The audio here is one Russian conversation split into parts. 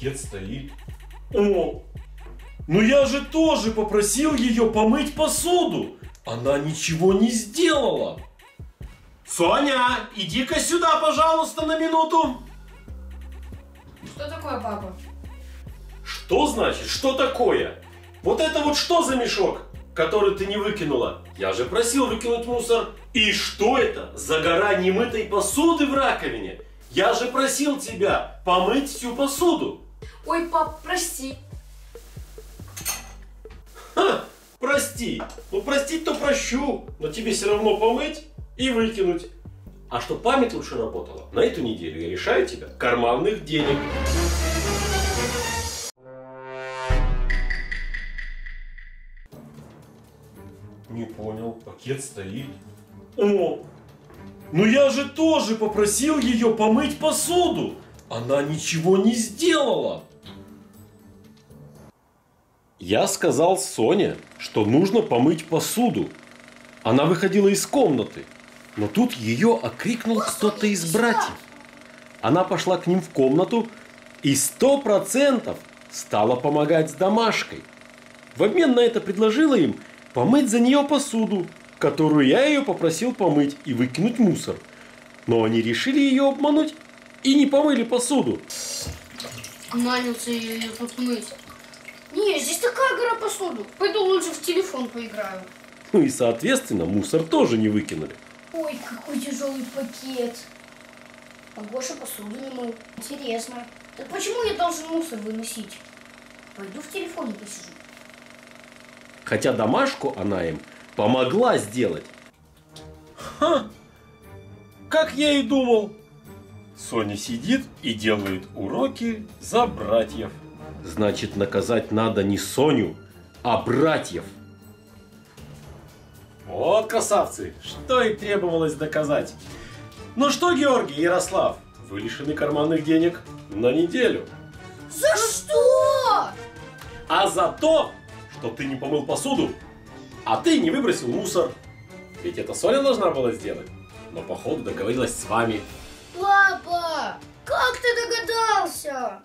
пакет стоит. О, ну я же тоже попросил ее помыть посуду. Она ничего не сделала. Соня, иди-ка сюда, пожалуйста, на минуту. Что такое, папа? Что значит, что такое? Вот это вот что за мешок, который ты не выкинула? Я же просил выкинуть мусор. И что это за гора немытой посуды в раковине? Я же просил тебя помыть всю посуду. Ой, пап, прости. Ха, прости. Ну простить-то прощу, но тебе все равно помыть и выкинуть. А что память лучше работала, на эту неделю я лишаю тебя карманных денег. Не понял, пакет стоит. О, ну я же тоже попросил ее помыть посуду. Она ничего не сделала. Я сказал Соне, что нужно помыть посуду. Она выходила из комнаты, но тут ее окрикнул кто-то из братьев. Она пошла к ним в комнату и сто процентов стала помогать с домашкой. В обмен на это предложила им помыть за нее посуду, которую я ее попросил помыть и выкинуть мусор. Но они решили ее обмануть и не помыли посуду. Нанялся ее тут мыть. Не, здесь такая гора посуду. Пойду лучше в телефон поиграю. Ну и, соответственно, мусор тоже не выкинули. Ой, какой тяжелый пакет. А Гоша посуду не мыл. Интересно. Так почему я должен мусор выносить? Пойду в телефоне посижу. Хотя домашку она им помогла сделать. Ха! Как я и думал. Соня сидит и делает уроки за братьев. Значит, наказать надо не Соню, а братьев. Вот красавцы, что и требовалось доказать. Ну что, Георгий и Ярослав, вы лишены карманных денег на неделю. За что? А за то, что ты не помыл посуду, а ты не выбросил мусор. Ведь это Соня должна была сделать. Но походу договорилась с вами. Папа, как ты догадался?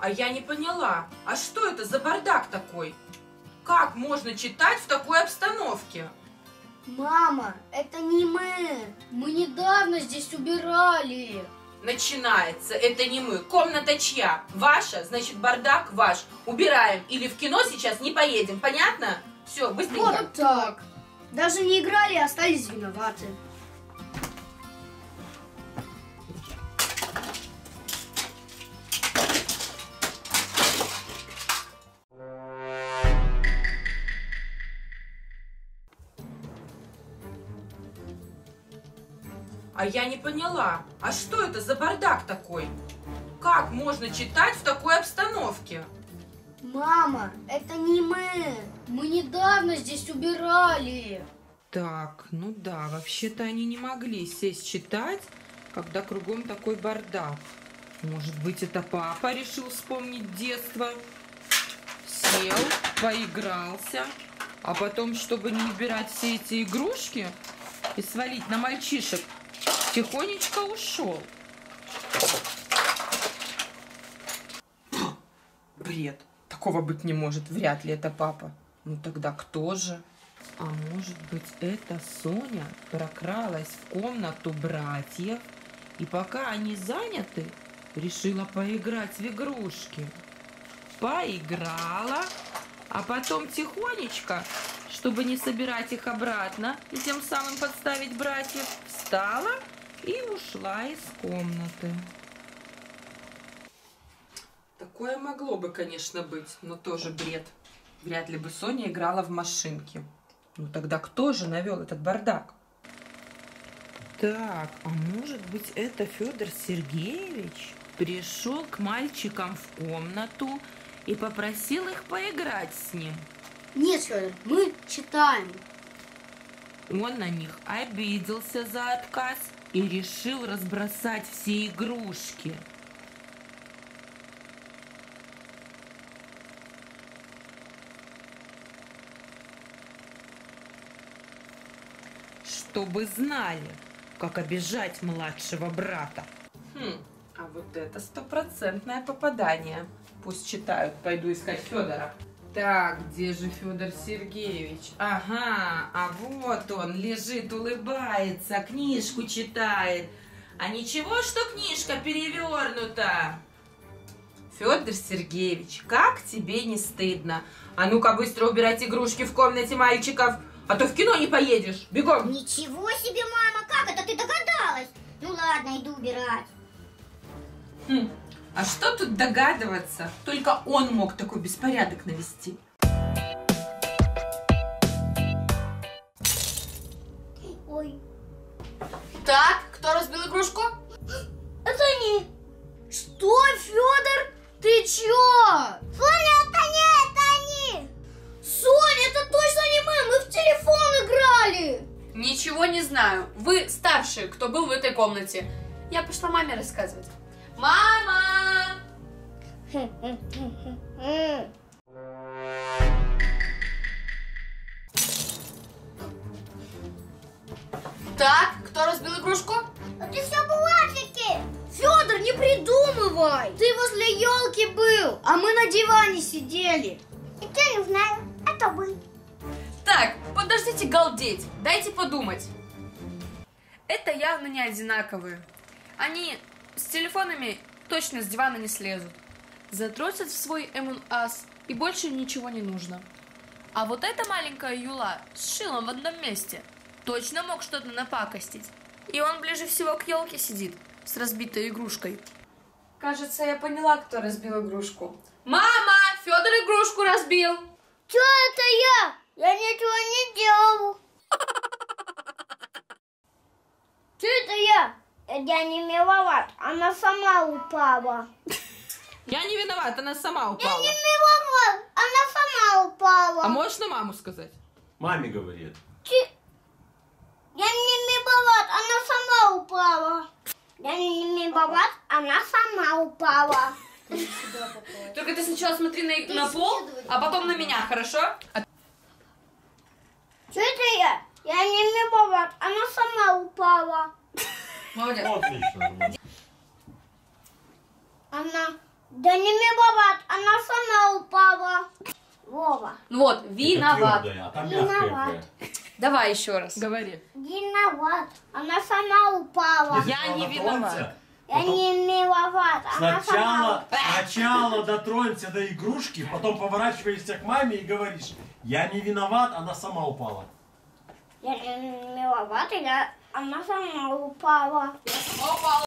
А я не поняла, а что это за бардак такой? Как можно читать в такой обстановке? Мама, это не мы. Мы недавно здесь убирали. Начинается, это не мы. Комната чья? Ваша, значит бардак ваш. Убираем. Или в кино сейчас не поедем, понятно? Все, быстренько. Вот так. Даже не играли, а остались виноваты. А я не поняла, а что это за бардак такой? Как можно читать в такой обстановке? Мама, это не мы. Мы недавно здесь убирали. Так, ну да, вообще-то они не могли сесть читать, когда кругом такой бардак. Может быть, это папа решил вспомнить детство? Сел, поигрался, а потом, чтобы не убирать все эти игрушки и свалить на мальчишек, тихонечко ушел. Бред. Такого быть не может. Вряд ли это папа. Ну тогда кто же? А может быть, это Соня прокралась в комнату братьев и пока они заняты, решила поиграть в игрушки. Поиграла, а потом тихонечко, чтобы не собирать их обратно и тем самым подставить братьев, встала и ушла из комнаты. Такое могло бы, конечно, быть, но тоже бред. Вряд ли бы Соня играла в машинки. Ну тогда кто же навел этот бардак? Так, а может быть это Федор Сергеевич пришел к мальчикам в комнату и попросил их поиграть с ним? Нет, Федор, мы читаем. Он на них обиделся за отказ и решил разбросать все игрушки. Чтобы знали, как обижать младшего брата. Хм, а вот это стопроцентное попадание. Пусть читают, пойду искать Федора. Так, где же Федор Сергеевич? Ага, а вот он лежит, улыбается, книжку читает. А ничего, что книжка перевернута? Федор Сергеевич, как тебе не стыдно? А ну-ка быстро убирать игрушки в комнате мальчиков, а то в кино не поедешь. Бегом! Ничего себе, мама, как это ты догадалась? Ну ладно, иду убирать. Хм, а что тут догадываться? Только он мог такой беспорядок навести. Ой, Так, кто разбил игрушку? это не... Что, Федор? Ты чё? Соня, телефон играли! Ничего не знаю. Вы старшие, кто был в этой комнате. Я пошла маме рассказывать. Мама! Так, кто разбил игрушку? Ты все булавчики! Федор, не придумывай! Ты возле елки был, а мы на диване сидели. Я не знаю, это вы. Подождите галдеть. Дайте подумать. Это явно не одинаковые. Они с телефонами точно с дивана не слезут. Затросят в свой ас и больше ничего не нужно. А вот эта маленькая Юла с шилом в одном месте точно мог что-то напакостить. И он ближе всего к елке сидит с разбитой игрушкой. Кажется, я поняла, кто разбил игрушку. Мама, Федор игрушку разбил. Че это я? Я ничего не делал. Че это я? Я не виноват, она сама упала. Я не виновата, она сама Я упала. не виноват, она сама упала. А можешь на маму сказать? Маме говорит. Чи- Я не виноват, она сама упала. Я не виноват, она сама упала. Только ты сначала смотри на, на пол, а потом на меня, хорошо? Что это я? Я не виноват, она сама упала. Молодец. Отлично. Она... Да не виноват, она сама упала. Вова, Ну вот, виноват. Твердая, а там Виноват. Давай еще раз. Говори. виноват, она сама упала. Если Я не виноват. Я потом не виноват, она сама Сначала, упала. сначала дотронься до игрушки, потом поворачиваешься к маме и говоришь, я не виноват, она сама упала. Я не виноват, я... она сама упала. Опа,